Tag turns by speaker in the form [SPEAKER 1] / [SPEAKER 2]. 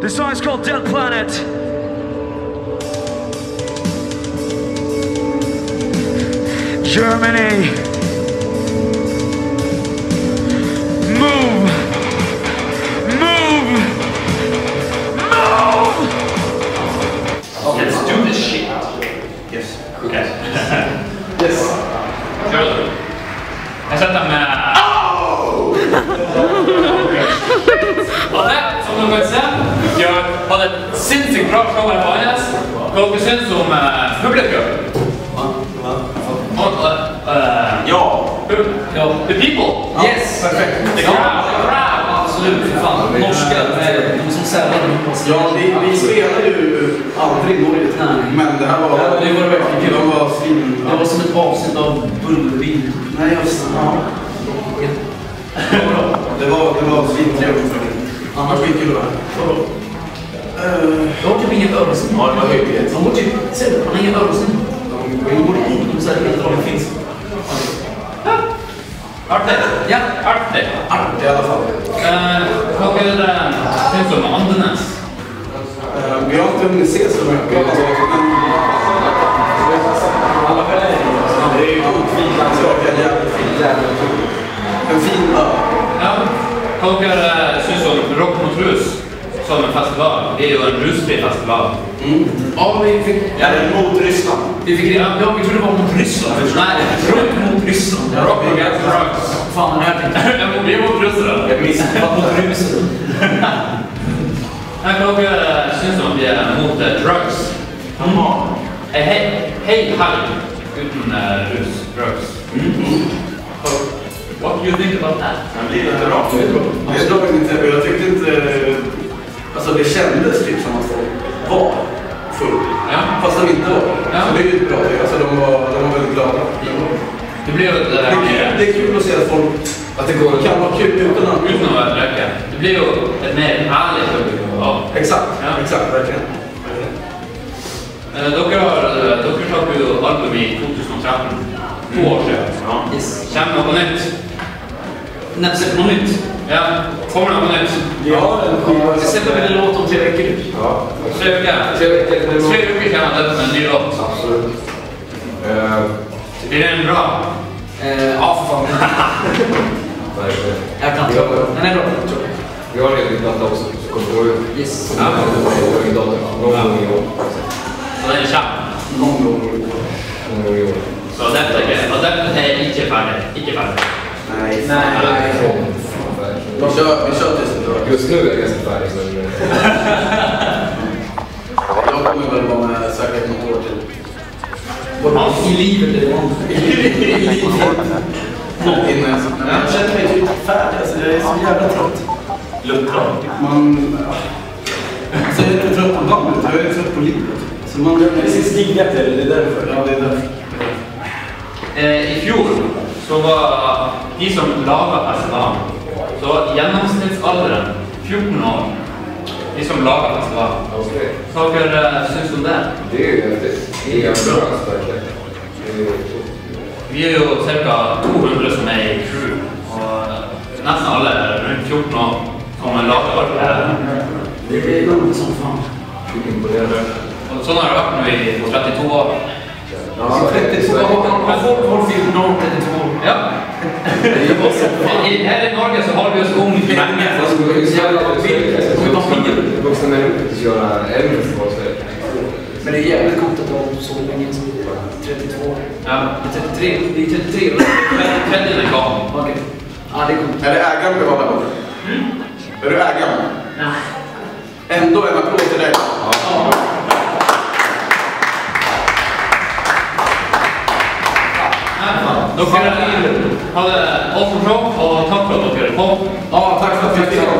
[SPEAKER 1] This song is called Dead Planet. Germany. Move. Move. Move.
[SPEAKER 2] Let's do this shit.
[SPEAKER 3] Yes.
[SPEAKER 2] Okej.
[SPEAKER 3] Yes.
[SPEAKER 2] Kör du. Jag sätter med... Och det, som du kan se, jag hade ett sinnssykt bra show här på Agnes. Hva dere syns om uh, publikum? Eh,
[SPEAKER 3] Ja.
[SPEAKER 2] pub- ja, the people.
[SPEAKER 4] Yes!
[SPEAKER 3] Perfekt.
[SPEAKER 2] The crowd. The crowd.
[SPEAKER 4] Absolut, för fan. Norska, med- de som sällan.
[SPEAKER 3] Ja, vi, vi spelar ju aldrig Norge.
[SPEAKER 4] Nej.
[SPEAKER 3] Men det här var...
[SPEAKER 4] Ja, det var verkligen kul.
[SPEAKER 3] De var svin...
[SPEAKER 4] Det var som ett avsnitt av Bullervin.
[SPEAKER 3] Nej, just ja. Det var, det var svintrevligt. Annars skitkul det var. Eh,
[SPEAKER 4] Jag har typ inget öronsen.
[SPEAKER 3] Ja, det var hyggligt.
[SPEAKER 4] Han går typ... Ser du? Han har inget. De går in. De säger helt bra. Det finns.
[SPEAKER 2] Artig.
[SPEAKER 4] Ja.
[SPEAKER 3] I alla fall.
[SPEAKER 2] Eh, Hva dere syns om Andenes?
[SPEAKER 3] Eh, Vi har inte hunnit se så mycket. Det är ju skitlandslag. En jävligt fin En fin ö.
[SPEAKER 2] Ja. Hva dere syns om Rock mot rus som en festival? Det är ju en rusfri festival.
[SPEAKER 4] Ja, vi fick...
[SPEAKER 3] Ja, det är mot Ryssland.
[SPEAKER 4] Vi fick reda Ja, vi trodde det var mot Ryssland.
[SPEAKER 2] Nej,
[SPEAKER 4] Rock mot Ryssland.
[SPEAKER 2] Rock against drugs.
[SPEAKER 4] Fan, den här
[SPEAKER 2] Vi är mot ryssarna.
[SPEAKER 3] Jag missade.
[SPEAKER 4] jag. Mot Ryssland.
[SPEAKER 2] Syns om vi är mot eh, drugs? Eh, Hej, hej, halv. Uten eh, rus. Drugs. What do you think about that?
[SPEAKER 3] Den blir lite rak. Det slår mig inte. Jag tyckte inte... Alltså det kändes typ som att folk var full.
[SPEAKER 2] Ja.
[SPEAKER 3] Fast de inte var.
[SPEAKER 2] Ja.
[SPEAKER 3] Så det är ju ett bra det. Alltså de var, de var väldigt glada.
[SPEAKER 2] Det blev ett...
[SPEAKER 3] Det är, kul, det är kul att se att folk att det går, kan vara kul utan att...
[SPEAKER 2] Å være røyke. Det blir jo et mer ærlig publikum. Ja.
[SPEAKER 3] Exakt,
[SPEAKER 2] Ja.
[SPEAKER 3] exakt, verkligen. verkligen.
[SPEAKER 2] Eh, Dere, har, dere slapp jo album i 2013. To år siden.
[SPEAKER 4] Yes.
[SPEAKER 2] Kommer noe nytt?
[SPEAKER 4] Släpper något nytt.
[SPEAKER 2] Ja, kommer noe nytt?
[SPEAKER 3] Ja, en skiva.
[SPEAKER 4] Vi släpper väl en låt om tre veckor.
[SPEAKER 5] Ja,
[SPEAKER 2] Tre uker?
[SPEAKER 5] tre veckor. det var-
[SPEAKER 2] Tre uker kommer han ut med en ny låt.
[SPEAKER 5] Absolut. Eh,
[SPEAKER 2] Blir den bra?
[SPEAKER 4] Eh, ja, för fan.
[SPEAKER 5] verkligen.
[SPEAKER 4] Jag kan inte. Den är bra. tror jag.
[SPEAKER 5] Vi har en egen platta också, så kommer det gå ut.
[SPEAKER 4] Yes.
[SPEAKER 5] Ja, någon dag. Någon gång i år.
[SPEAKER 2] Så den kommer.
[SPEAKER 3] Någon gång.
[SPEAKER 5] Någon gång i år.
[SPEAKER 2] Så dette er greit. Og dette er ikke ferdig. Ikke ferdig.
[SPEAKER 3] Nej.
[SPEAKER 4] Nej.
[SPEAKER 3] Vi kör, vi kör tills det drar.
[SPEAKER 5] Just nu är jag ganska färdig, men... eh,
[SPEAKER 3] Jag kommer väl vara med säkert något år till.
[SPEAKER 4] I livet är det någon.
[SPEAKER 3] Innan jag, nej, jag känner mig typ färdig. Alltså, jag är så jävla trött. Man... Alltså, jag är inte trött på bandet, jag är trött på livet. Så man... Det är stiggat det, det är därför. Ja, det är därför.
[SPEAKER 2] Eh, I fjor så var de som laga festivalen, så var gjennomsnittsalderen 14 år. De som laga festivalen.
[SPEAKER 5] Okej.
[SPEAKER 2] Dere syns om det?
[SPEAKER 5] Det är ju häftigt. Det är är-
[SPEAKER 2] Vi er jo ca. 200 som er i crew, og nesten alle er rundt 14 år som lager det.
[SPEAKER 4] Det är roligt som fan.
[SPEAKER 2] Og sånn har det vært nå i 32 år.
[SPEAKER 5] Ja,
[SPEAKER 4] 32
[SPEAKER 5] Sverige.
[SPEAKER 4] Har folk hållit 14 32
[SPEAKER 2] Ja. I hele Norge så har vi oss ung lenge.
[SPEAKER 5] Fast det är ju så jävla vampyr. Vuxna människor inte göra en festival i Sverige.
[SPEAKER 4] Men det är jävligt coolt att du har hållit så länge som 32 år.
[SPEAKER 2] Ja.
[SPEAKER 4] Det är 33. Det är 33 år.
[SPEAKER 2] Er gal.
[SPEAKER 4] Okej. Ja, det är coolt.
[SPEAKER 3] Är det ägaren vi håller på? Är du ägaren?
[SPEAKER 4] Nej.
[SPEAKER 3] Ändå en applåd till dig.
[SPEAKER 2] Dere hadde ha det show, og takk for at dere kom.
[SPEAKER 3] Ja, tack för att vi fick komma.